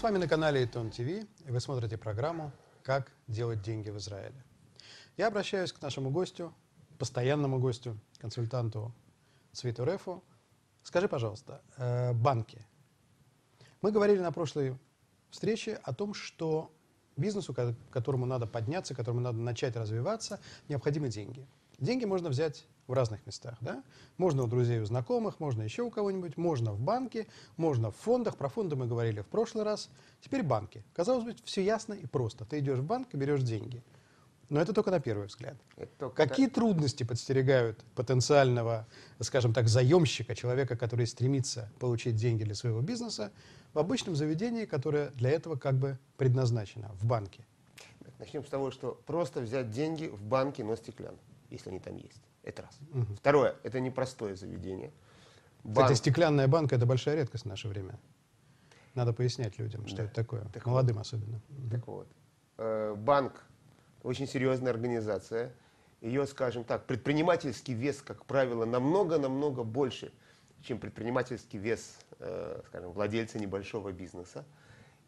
с вами на канале Итон ТВ, и вы смотрите программу «Как делать деньги в Израиле». Я обращаюсь к нашему гостю, постоянному гостю, консультанту Цвету Рефу. Скажи, пожалуйста, э, банки. Мы говорили на прошлой встрече о том, что бизнесу, ко- которому надо подняться, которому надо начать развиваться, необходимы деньги. Деньги можно взять в разных местах. Да? Можно у друзей, у знакомых, можно еще у кого-нибудь, можно в банке, можно в фондах. Про фонды мы говорили в прошлый раз. Теперь банки. Казалось бы, все ясно и просто. Ты идешь в банк и берешь деньги. Но это только на первый взгляд. Какие трудности подстерегают потенциального, скажем так, заемщика, человека, который стремится получить деньги для своего бизнеса, в обычном заведении, которое для этого как бы предназначено, в банке? Начнем с того, что просто взять деньги в банке, но стеклянно, если они там есть. Это раз. Второе, это непростое заведение. Кстати, Банк- стеклянная банка – это большая редкость в наше время. Надо пояснять людям, что Да. это такое, Так молодым особенно. Так вот, э, банк очень серьезная организация. Ее, скажем так, предпринимательский вес, как правило, намного-намного больше, чем предпринимательский вес, э, скажем, владельца небольшого бизнеса.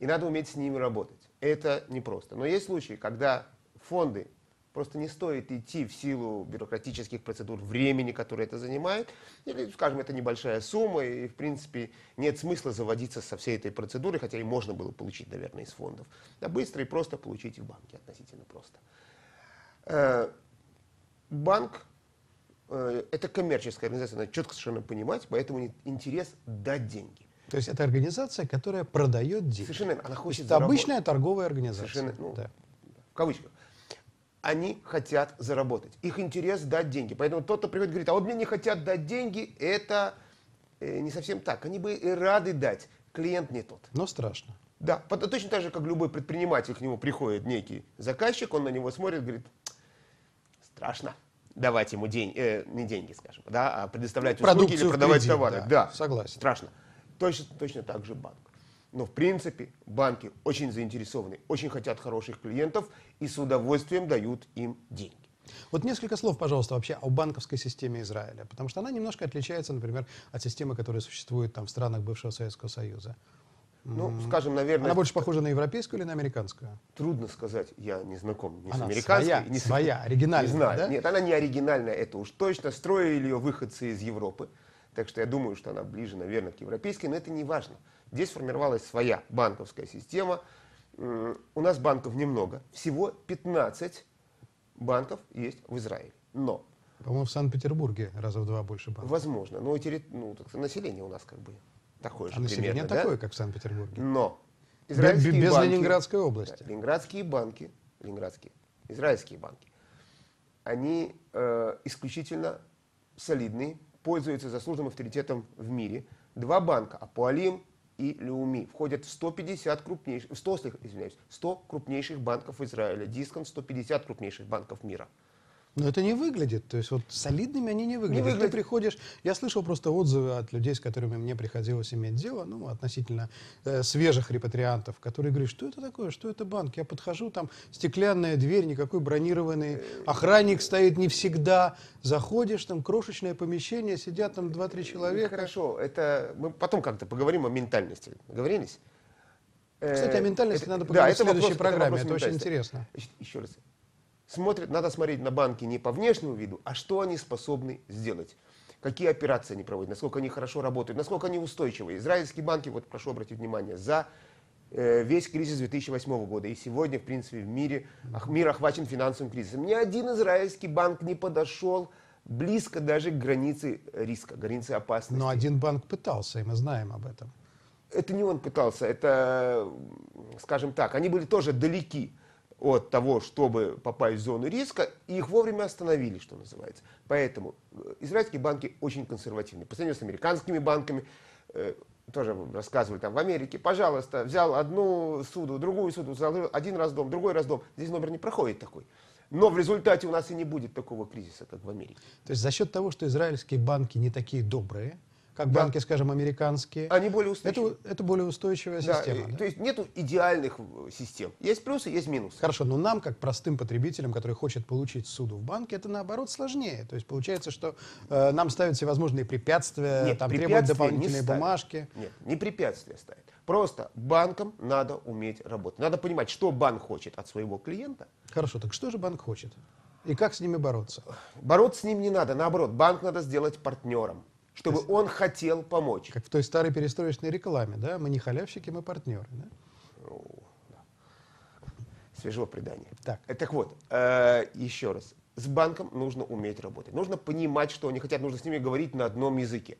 И надо уметь с ними работать. Это непросто. Но есть случаи, когда фонды просто не стоит идти в силу бюрократических процедур, времени, которое это занимает, или, скажем, это небольшая сумма, и, в принципе, нет смысла заводиться со всей этой процедурой, хотя и можно было получить, наверное, из фондов. Да быстро и просто получить в банке, относительно просто. Э, Банк э, это коммерческая организация, надо четко совершенно понимать, поэтому интерес дать деньги. То есть это организация, которая продает деньги. Совершенно верно. Она То хочет есть это заработать. обычная торговая организация. Совершенно, ну, Да. в кавычках. Они хотят заработать. Их интерес дать деньги. Поэтому тот, кто приходит и говорит, а вот мне не хотят дать деньги, это э, не совсем так. Они бы и рады дать. Клиент не тот. Но страшно. Да, точно так же, как любой предприниматель, к нему приходит некий заказчик, он на него смотрит, говорит, страшно давать ему день, э, не деньги, скажем, да, а предоставлять услуги Продукцию или продавать кредит, товары. да, Да, согласен. Страшно. Точно, точно так же банк. Но в принципе банки очень заинтересованы, очень хотят хороших клиентов и с удовольствием дают им деньги. Вот несколько слов, пожалуйста, вообще о банковской системе Израиля, потому что она немножко отличается, например, от системы, которая существует там в странах бывшего Советского Союза. Ну, скажем, наверное, Она больше похожа на европейскую или на американскую? трудно сказать, я не знаком ни с Она американской, своя, ни с своя, оригинальная, Не знаю. да? Нет, она не оригинальная, это уж точно. Строили ее выходцы из Европы. Так что я думаю, что она ближе, наверное, к европейской, но это не важно. Здесь формировалась своя банковская система. У нас банков немного. Всего 15 банков есть в Израиле. Но, По-моему, в Санкт-Петербурге раза в два больше банков. возможно, но терри- ну, так население у нас как бы такое же А население примерно, да? такое, как в Санкт-Петербурге. Но израильские без банки- Ленинградской области. Да, ленинградские банки, ленинградские, израильские банки, они э, исключительно солидные, пользуются заслуженным авторитетом в мире. Два банка, Апуалим и Леуми, входят в 150 крупнейших, в 100, слегка, извиняюсь, 100 крупнейших банков Израиля, Дисконт 150 крупнейших банков мира. Но это не выглядит, то есть вот солидными они не выглядят. выглядят. Ты приходишь, я слышал просто отзывы от людей, с которыми мне приходилось иметь дело, ну, относительно э, свежих репатриантов, которые говорят, что это такое, что это банк? Я подхожу, там стеклянная дверь, никакой бронированный охранник стоит не всегда. Заходишь, там крошечное помещение, сидят там 2-3 человека. Хорошо, это мы потом как-то поговорим о ментальности. Договорились? Кстати, о Э, ментальности это- надо да, поговорить в это следующей вопрос- программе, вопрос это очень интересно. Значит, еще раз. Смотрят, надо смотреть на банки не по внешнему виду, а что они способны сделать. Какие операции они проводят, насколько они хорошо работают, насколько они устойчивы. Израильские банки, вот прошу обратить внимание, за э, весь кризис 2008 года и сегодня, в принципе, в мире, мир охвачен финансовым кризисом. Ни один израильский банк не подошел близко даже к границе риска, границе опасности. Но один банк пытался, и мы знаем об этом. Это не он пытался, это, скажем так, они были тоже далеки от того, чтобы попасть в зону риска, и их вовремя остановили, что называется. Поэтому э, израильские банки очень консервативны. По сравнению с американскими банками, э, тоже рассказывали там в Америке, пожалуйста, взял одну суду, другую суду, один раз дом, другой раз дом. Здесь номер не проходит такой. Но в результате у нас и не будет такого кризиса, как в Америке. То есть за счет того, что израильские банки не такие добрые, как Да. банки, скажем, американские, Они более устойчивы. это, это более устойчивая Да, система. да? То есть нету идеальных э, систем. Есть плюсы, есть минусы. Хорошо, но нам, как простым потребителям, который хочет получить суду в банке, это наоборот сложнее. То есть получается, что э, нам ставят всевозможные препятствия, Нет, там препятствия требуют не дополнительные ставят. бумажки. Нет, не препятствия ставят. Просто банкам надо уметь работать. Надо понимать, что банк хочет от своего клиента. Хорошо, так что же банк хочет? И как с ними бороться? Бороться с ним не надо, наоборот, банк надо сделать партнером, чтобы есть- он хотел помочь. Как в той старой перестроечной рекламе, да? Мы не халявщики, мы партнеры, да? Свежего предания. Так. Э, Так вот, э, еще раз. С банком нужно уметь работать. Нужно понимать, что они хотят. Нужно с ними говорить на одном языке.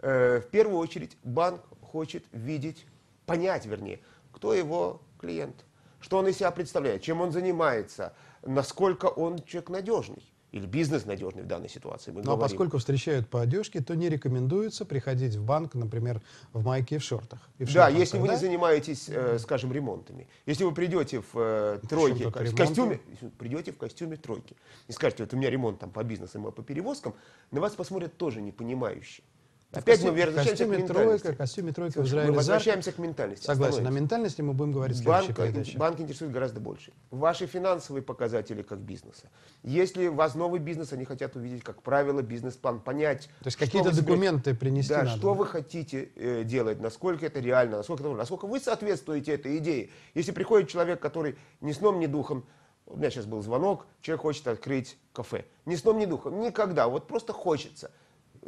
Э, в первую очередь, банк хочет видеть, понять, вернее, кто его клиент, что он из себя представляет, чем он занимается, насколько он человек надежный или бизнес надежный в данной ситуации. Мы Ну а говорим. поскольку встречают по одежке, то не рекомендуется приходить в банк, например, в майке и в шортах. И в Да, шлепанцах, если вы да? не занимаетесь, э, скажем, ремонтами. Если вы придете в э, тройке, в костюме, вы придете в костюме тройки и скажете, вот у меня ремонт там по бизнесу и по перевозкам, на вас посмотрят тоже непонимающие. Опять мы костюме- возвращаемся к ментальности. тройка, костюме тройка Слушай, Израиле мы возвращаемся к ментальности. Согласен, Остановимся. ментальности мы будем говорить в следующей Банк, передаче. банк интересует гораздо больше. Ваши финансовые показатели как бизнеса. Если у вас новый бизнес, они хотят увидеть, как правило, бизнес-план, понять. То есть какие-то документы принести Да, надо. что вы хотите э, делать, насколько это реально, насколько, это, насколько вы соответствуете этой идее. Если приходит человек, который ни сном, ни духом, у меня сейчас был звонок, человек хочет открыть кафе. Ни сном, ни духом, никогда, вот просто хочется.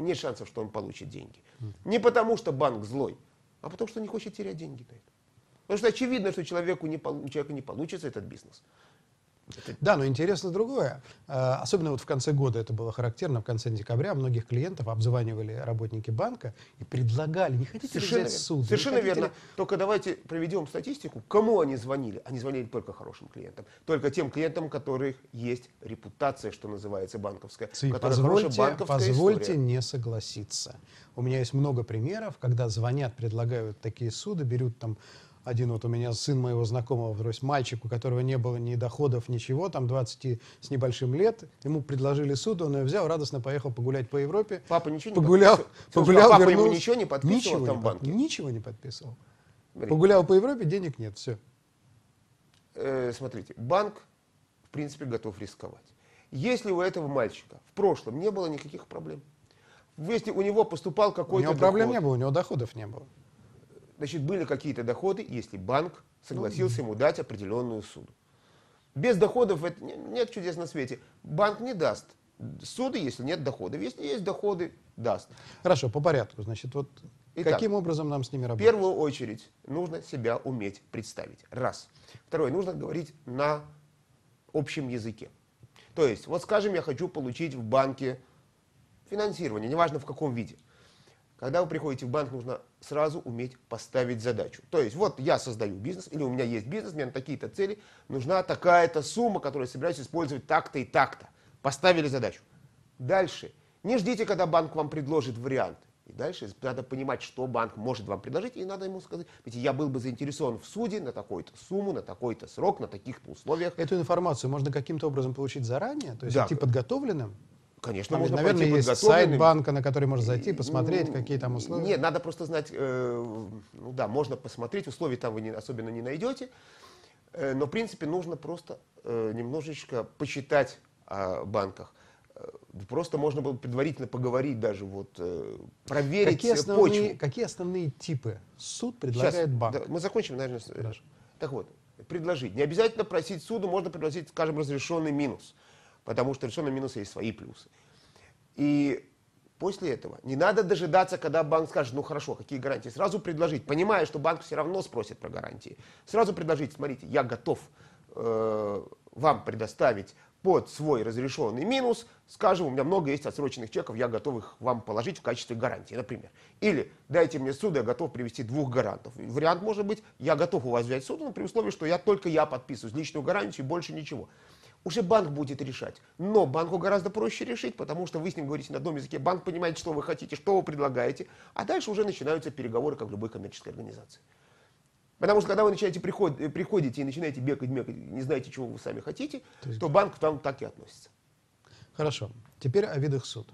Нет шансов, что он получит деньги. Не потому, что банк злой, а потому, что не хочет терять деньги на это. Потому что очевидно, что человеку не, у человека не получится этот бизнес. Да, но интересно другое. Э, Особенно вот в конце года это было характерно, в конце декабря многих клиентов обзванивали работники банка и предлагали, не хотите Совершенно взять верно. суд? Совершенно верно. ли- Только давайте проведем статистику. Кому они звонили? Они звонили только хорошим клиентам. Только тем клиентам, у которых есть репутация, что называется, банковская. хорошая позвольте, банковская позвольте история. не согласиться. У меня есть много примеров, когда звонят, предлагают такие суды, берут там один вот у меня сын моего знакомого, то есть мальчик, у которого не было ни доходов, ничего, там 20 с небольшим лет, ему предложили суд, он ее взял, радостно поехал погулять по Европе, Папа ничего не погулял, подписывал? Слушай, погулял, а папа ему вернулся. ничего не подписывал ничего в том не под- банке? Ничего не подписывал. Смотри, Погулял по Европе, денег нет, все. э, смотрите, банк, в принципе, готов рисковать. Если у этого мальчика в прошлом не было никаких проблем, если у него поступал У какой-то него проблем доход, не было, у него доходов не было. Значит, были какие-то доходы, если банк согласился ему дать определенную суду. Без доходов это не- нет чудес на свете. Банк не даст суды, если нет доходов. Если есть доходы, даст. Хорошо, по порядку. Значит, вот Итак, каким образом нам с ними В работать? первую очередь нужно себя уметь представить. Раз. Второе, нужно говорить на общем языке. То есть, вот скажем, я хочу получить в банке финансирование, неважно в каком виде. Когда вы приходите в банк, нужно сразу уметь поставить задачу. То есть, вот я создаю бизнес, или у меня есть бизнес, мне на такие-то цели нужна такая-то сумма, которую я собираюсь использовать так-то и так-то. Поставили задачу. Дальше. Не ждите, когда банк вам предложит вариант. И дальше надо понимать, что банк может вам предложить, и надо ему сказать, видите, я был бы заинтересован в суде на такую-то сумму, на такой-то срок, на таких-то условиях. Эту информацию можно каким-то образом получить заранее, то есть Да. идти подготовленным? Конечно, Там, ведь, можно наверное, пойти есть сайт банка, на который можно зайти, посмотреть, какие там условия. Нет, надо просто знать, э, ну да, можно посмотреть, условий там вы не, особенно не найдете, э, но в принципе нужно просто э, немножечко почитать о банках. Э, Просто можно было предварительно поговорить даже, вот, э, проверить какие, э, основные, почву. какие основные типы суд Сейчас, предлагает банк? да, мы закончим, наверное. с- Хорошо. Так вот, предложить. Не обязательно просить суду, можно предложить, скажем, разрешенный минус. Потому что разрешенный минус есть свои плюсы. И после этого не надо дожидаться, когда банк скажет, ну хорошо, какие гарантии. Сразу предложить, понимая, что банк все равно спросит про гарантии. Сразу предложить, смотрите, я готов э, вам предоставить под свой разрешенный минус, скажем, у меня много есть отсроченных чеков, я готов их вам положить в качестве гарантии, например. Или дайте мне суд, я готов привести двух гарантов. Вариант может быть, я готов у вас взять суд, но при условии, что я только я подписываю личную гарантию и больше ничего. Уже банк будет решать. Но банку гораздо проще решить, потому что вы с ним говорите на одном языке, банк понимает, что вы хотите, что вы предлагаете, а дальше уже начинаются переговоры, как в любой коммерческой организации. Потому что когда вы начинаете приход, э, приходите и начинаете бегать, бегать, не знаете, чего вы сами хотите, То есть- то банк к вам так и относится. Хорошо. Теперь о видах суд.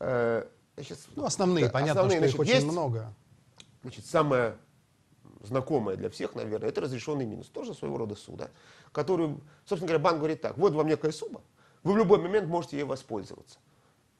Э, значит, Ну, основные, да, понятно, основные, что их значит, очень есть, много. Значит, самое знакомое для всех, наверное, это разрешенный минус. Тоже своего рода суда, который, собственно говоря, банк говорит так, вот вам некая сумма, вы в любой момент можете ей воспользоваться.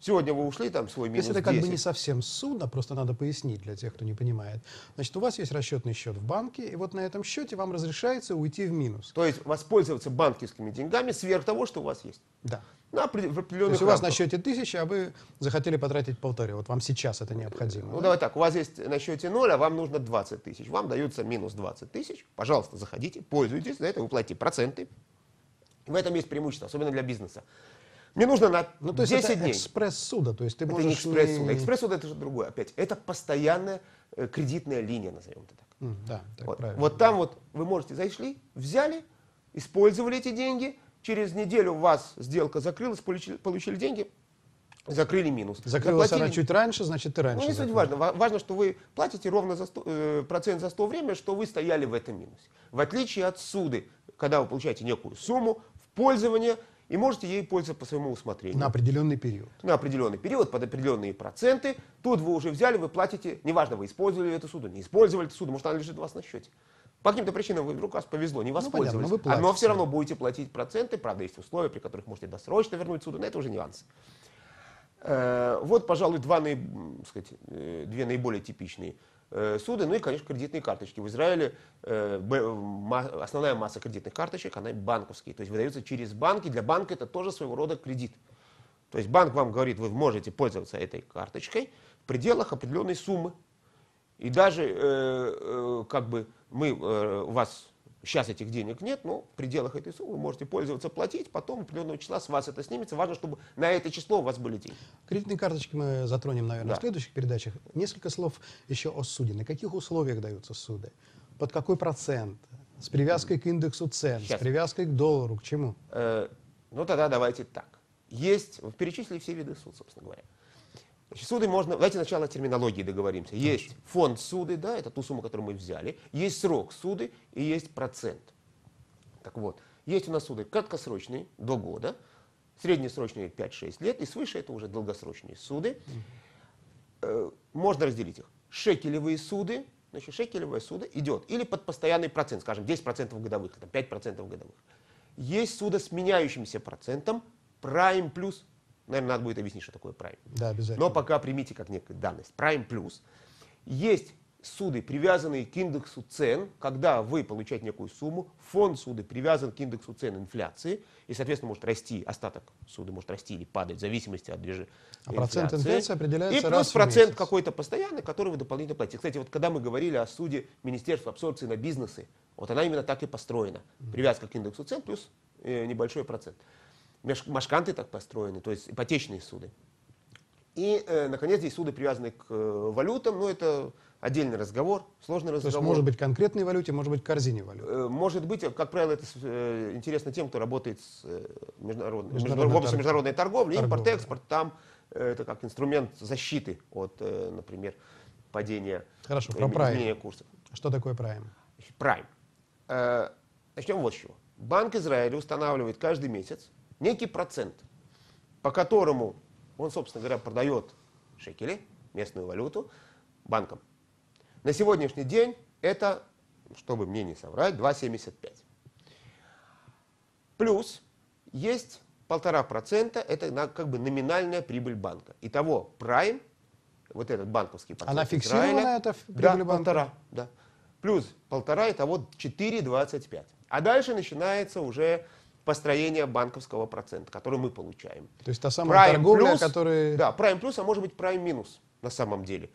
Сегодня вы ушли, там свой минус есть это как 10. бы не совсем судно, просто надо пояснить для тех, кто не понимает. Значит, у вас есть расчетный счет в банке, и вот на этом счете вам разрешается уйти в минус. То есть воспользоваться банковскими деньгами сверх того, что у вас есть. Да. На опре- в То определенных есть у вас на счете тысяча, а вы захотели потратить полторы. Вот вам сейчас это необходимо. Ну да? давай так, у вас есть на счете 0, а вам нужно 20 тысяч. Вам даются минус 20 тысяч. Пожалуйста, заходите, пользуйтесь, за это вы платите проценты. В этом есть преимущество, особенно для бизнеса. Мне нужно на Ну, то есть 10 это дней. экспресс-суда, то есть ты Это можешь... не экспресс-суд. не- Экспресс-суд это же другое опять. Это постоянная э, кредитная линия, назовем это так. М, Да, так Вот, правильно. вот там вот вы можете зашли, взяли, использовали эти деньги, через неделю у вас сделка закрылась, получили, получили деньги, закрыли минус. Закрылась Заплатили- она чуть раньше, значит, ты раньше Ну, не суть важно. Ва- Важно, что вы платите ровно за 100, э, процент за то время, что вы стояли в этом минусе. В отличие от суды, когда вы получаете некую сумму в пользование и можете ей пользоваться по своему усмотрению. На определенный период. на определенный период, под определенные проценты. Тут вы уже взяли, вы платите, неважно, вы использовали эту суду, не использовали эту суду, может, она лежит у вас на счете. По каким-то причинам вы вдруг вас повезло, не воспользовались. Ну, понятно, А, но все равно будете платить проценты, правда, есть условия, при которых можете досрочно вернуть суду, но это уже нюансы. Э, Вот, пожалуй, два наиб- сказать, э, две наиболее типичные суды. Ну и, конечно, кредитные карточки. В Израиле э, основная масса кредитных карточек, она банковские. То есть выдаются через банки. Для банка это тоже своего рода кредит. То есть банк вам говорит, вы можете пользоваться этой карточкой в пределах определенной суммы. И даже э, э, как бы мы, э, вас сейчас этих денег нет, но в пределах этой суммы вы можете пользоваться, платить, потом определенного числа с вас это снимется. Важно, чтобы на это число у вас были деньги. Кредитные карточки мы затронем, наверное, Да. в следующих передачах. Несколько слов еще о суде. На каких условиях даются суды? Под какой процент? С привязкой к индексу цен, Сейчас. с привязкой к доллару, к чему? Э, ну тогда давайте так. Есть, вы перечислили все виды суд, собственно говоря. Значит, суды можно, давайте сначала терминологии договоримся. Есть фонд суды, да, это ту сумму, которую мы взяли. Есть срок суды и есть процент. Так вот, есть у нас суды краткосрочные, до года, среднесрочные 5-6 лет, и свыше это уже долгосрочные суды. Э, можно разделить их. Шекелевые суды, значит, шекелевая суда идет или под постоянный процент, скажем, 10% годовых, там, 5% годовых. Есть суда с меняющимся процентом, прайм плюс. Наверное, надо будет объяснить, что такое прайм. Да, обязательно. Но пока примите как некую данность. Prime плюс. Есть суды, привязанные к индексу цен, когда вы получаете некую сумму, фонд суды привязан к индексу цен инфляции, и, соответственно, может расти, остаток суды может расти или падать в зависимости от движения А процент инфляции определяется И плюс раз процент какой-то постоянный, который вы дополнительно платите. Кстати, вот когда мы говорили о суде Министерства абсорбции на бизнесы, вот она именно так и построена. Привязка к индексу цен плюс э, небольшой процент. Машканты так построены, то есть ипотечные суды. И, э, наконец, есть суды, привязанные к э, валютам, но это отдельный разговор, сложный То есть разговор. может быть конкретной валюте, может быть корзине валют. Э, Может быть, как правило, это э, интересно тем, кто работает с, э, международной, Международной в области международной торговли, импорт, экспорт, там э, это как инструмент защиты от, э, например, падения, Хорошо, э, про прайм. изменения курсов. Что такое прайм? Прайм. Э, Начнем вот с чего. Банк Израиля устанавливает каждый месяц некий процент, по которому он, собственно говоря, продает шекели, местную валюту, банкам. На сегодняшний день это, чтобы мне не соврать, 2,75. Плюс есть полтора процента, это на- как бы номинальная прибыль банка. Итого прайм, вот этот банковский процент Она фиксирована, Израиля, эта ф- да, прибыль банка? полтора, да. Плюс полтора, итого 4,25. А дальше начинается уже построение банковского процента, который мы получаем. То есть та самая Prime торговля, плюс, которая... Да, прайм плюс, а может быть прайм минус на самом деле.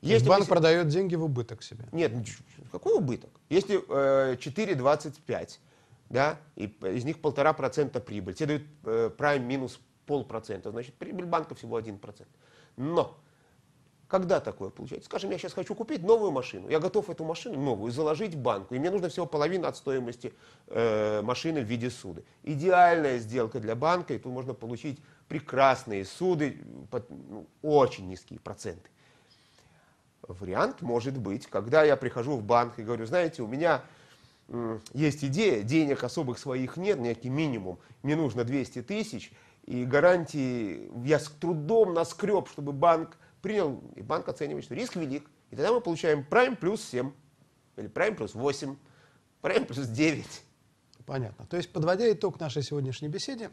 То есть банк мы- продает деньги в убыток себе. нет, ну, какой убыток? Если э, 4,25, да, и из них полтора процента прибыль, тебе дают э, прайм минус полпроцента, значит прибыль банка всего 1%. Но когда такое получается? Скажем, я сейчас хочу купить новую машину, я готов эту машину новую заложить банку, и мне нужно всего половину от стоимости э, машины в виде суды. Идеальная сделка для банка, и тут можно получить прекрасные суды под ну, очень низкие проценты. Вариант может быть, когда я прихожу в банк и говорю, знаете, у меня м, есть идея, денег особых своих нет, некий минимум, мне нужно 200 тысяч, и гарантии я с трудом наскреб, чтобы банк принял, и банк оценивает, что риск велик, и тогда мы получаем прайм плюс 7, или прайм плюс 8, прайм плюс 9. Понятно. То есть, подводя итог нашей сегодняшней беседе,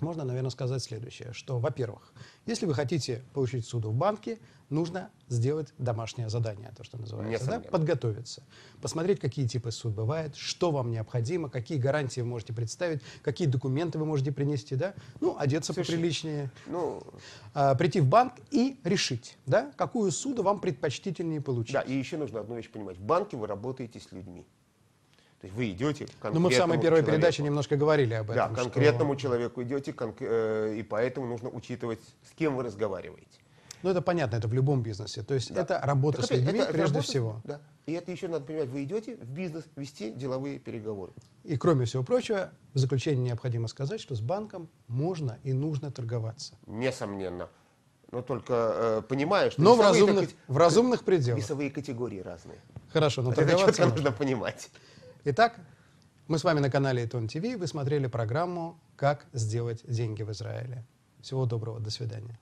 можно, наверное, сказать следующее, что, во-первых, если вы хотите получить суду в банке, нужно сделать домашнее задание, то, что называется, да? Подготовиться, посмотреть, какие типы суд бывают, что вам необходимо, какие гарантии вы можете представить, какие документы вы можете принести, да? ну, одеться Слушай, поприличнее, Ну, а, прийти в банк и решить, да, какую суду вам предпочтительнее получить. да, и еще нужно одну вещь понимать. В банке вы работаете с людьми. То есть вы идете к Но мы в самой конкретному первой человеку. передаче немножко говорили об Да, этом. что- конкретному человеку идете, конк- э, и поэтому нужно учитывать, с кем вы разговариваете. Ну, это понятно, это в любом бизнесе. То есть Да. это работа Так с людьми это прежде работа- всего. Да. И это еще надо понимать, вы идете в бизнес вести деловые переговоры. И кроме всего прочего, в заключение необходимо сказать, что с банком можно и нужно торговаться. Несомненно. Но только э, понимая, что Но в разумных, так в разумных пределах. весовые категории разные. Хорошо, но это торговаться нужно. нужно понимать. Итак, мы с вами на канале Этон ТВ. Вы смотрели программу «Как сделать деньги в Израиле». Всего доброго, до свидания.